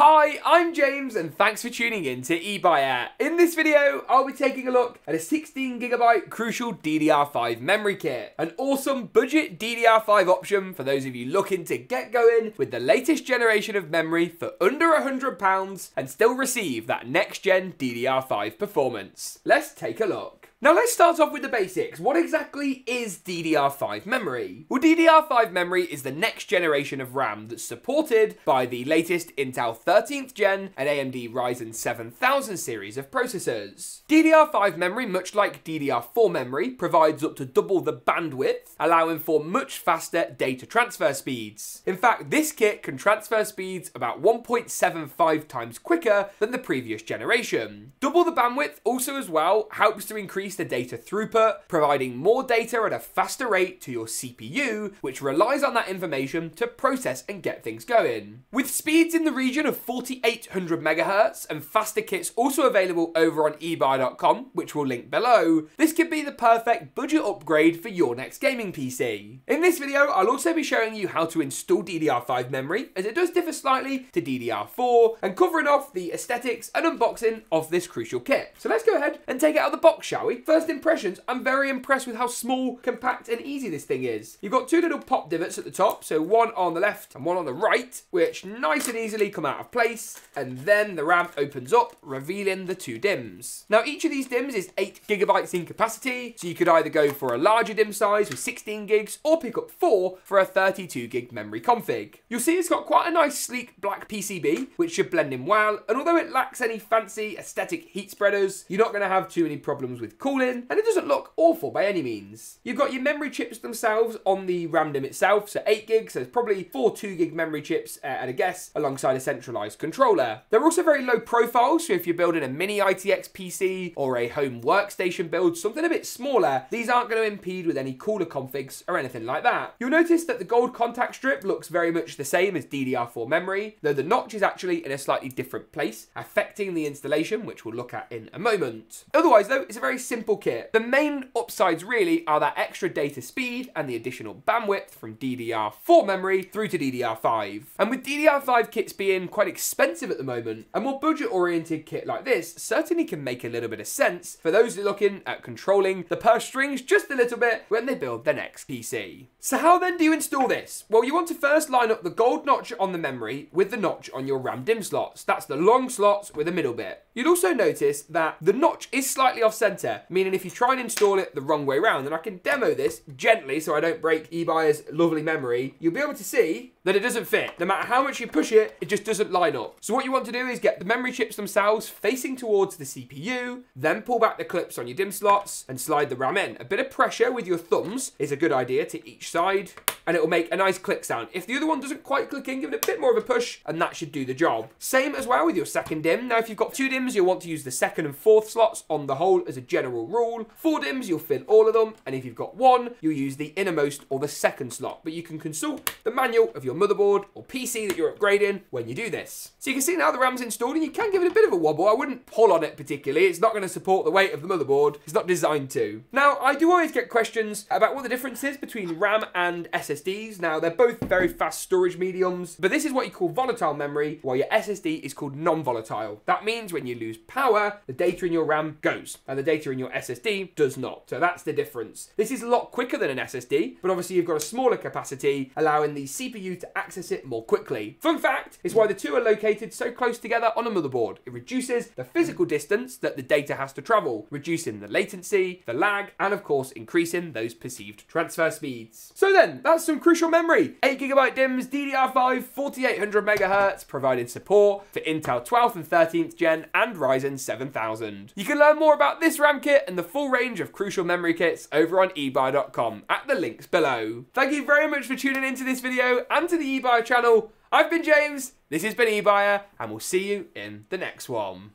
Hi, I'm James and thanks for tuning in to eBuyer. In this video, I'll be taking a look at a 16GB Crucial DDR5 memory kit. An awesome budget DDR5 option for those of you looking to get going with the latest generation of memory for under £100 and still receive that next gen DDR5 performance. Let's take a look. Now let's start off with the basics. What exactly is DDR5 memory? Well, DDR5 memory is the next generation of RAM that's supported by the latest Intel 13th gen and AMD Ryzen 7000 series of processors. DDR5 memory, much like DDR4 memory, provides up to double the bandwidth, allowing for much faster data transfer speeds. In fact, this kit can transfer speeds about 1.75 times quicker than the previous generation. Double the bandwidth also as well helps to increase increase the data throughput, providing more data at a faster rate to your CPU, which relies on that information to process and get things going. With speeds in the region of 4800 MHz and faster kits also available over on ebuyer.com, which we'll link below, this could be the perfect budget upgrade for your next gaming PC. In this video, I'll also be showing you how to install DDR5 memory, as it does differ slightly to DDR4, and covering off the aesthetics and unboxing of this crucial kit. So let's go ahead and take it out of the box, shall we? First impressions, I'm very impressed with how small, compact and easy this thing is. You've got two little pop divots at the top, so one on the left and one on the right, which nice and easily come out of place, and then the RAM opens up, revealing the two DIMMs. Now each of these DIMMs is 8 gigabytes in capacity, so you could either go for a larger DIMM size with 16 gigs, or pick up 4 for a 32 gig memory config. You'll see it's got quite a nice sleek black PCB, which should blend in well, and although it lacks any fancy aesthetic heat spreaders, you're not going to have too many problems with and it doesn't look awful by any means. You've got your memory chips themselves on the RAM DIMM itself, so 8 gigs, so there's probably four 2 gig memory chips uh, at a guess, alongside a centralized controller. They're also very low profile, so if you're building a mini ITX PC or a home workstation build, something a bit smaller, these aren't going to impede with any cooler configs or anything like that. You'll notice that the gold contact strip looks very much the same as DDR4 memory, though the notch is actually in a slightly different place, affecting the installation, which we'll look at in a moment. Otherwise though, it's a very simple kit. The main upsides really are that extra data speed and the additional bandwidth from DDR4 memory through to DDR5. And with DDR5 kits being quite expensive at the moment, a more budget oriented kit like this certainly can make a little bit of sense for those looking at controlling the purse strings just a little bit when they build their next PC. So how then do you install this? Well, you want to first line up the gold notch on the memory with the notch on your RAM DIMM slots. That's the long slots with a middle bit. You'd also notice that the notch is slightly off center, meaning if you try and install it the wrong way around, and I can demo this gently so I don't break eBuyer's lovely memory, you'll be able to see that it doesn't fit. No matter how much you push it, it just doesn't line up. So what you want to do is get the memory chips themselves facing towards the CPU, then pull back the clips on your DIMM slots and slide the RAM in. A bit of pressure with your thumbs is a good idea to each side and it will make a nice click sound. If the other one doesn't quite click in, give it a bit more of a push and that should do the job. Same as well with your second DIMM. Now if you've got two DIMMs, you'll want to use the second and fourth slots on the whole as a general rule. Four DIMMs, you'll fill all of them and if you've got one, you'll use the innermost or the second slot. But you can consult the manual of your motherboard or PC that you're upgrading when you do this. So you can see now the RAM's installed and you can give it a bit of a wobble. I wouldn't pull on it particularly. It's not going to support the weight of the motherboard. It's not designed to. Now, I do always get questions about what the difference is between RAM and SSDs. Now, they're both very fast storage mediums, but this is what you call volatile memory, while your SSD is called non-volatile. That means when you lose power, the data in your RAM goes, and the data in your SSD does not. So that's the difference. This is a lot quicker than an SSD, but obviously you've got a smaller capacity, allowing the CPU to access it more quickly. Fun fact is why the two are located so close together on a motherboard. It reduces the physical distance that the data has to travel, reducing the latency, the lag, and of course increasing those perceived transfer speeds. So then, that's some crucial memory. 8GB DIMMs, DDR5, 4800 MHz, providing support for Intel 12th and 13th gen and Ryzen 7000. You can learn more about this RAM kit and the full range of crucial memory kits over on ebuyer.com at the links below. Thank you very much for tuning into this video and to the eBuyer channel. I've been James, this has been eBuyer, and we'll see you in the next one.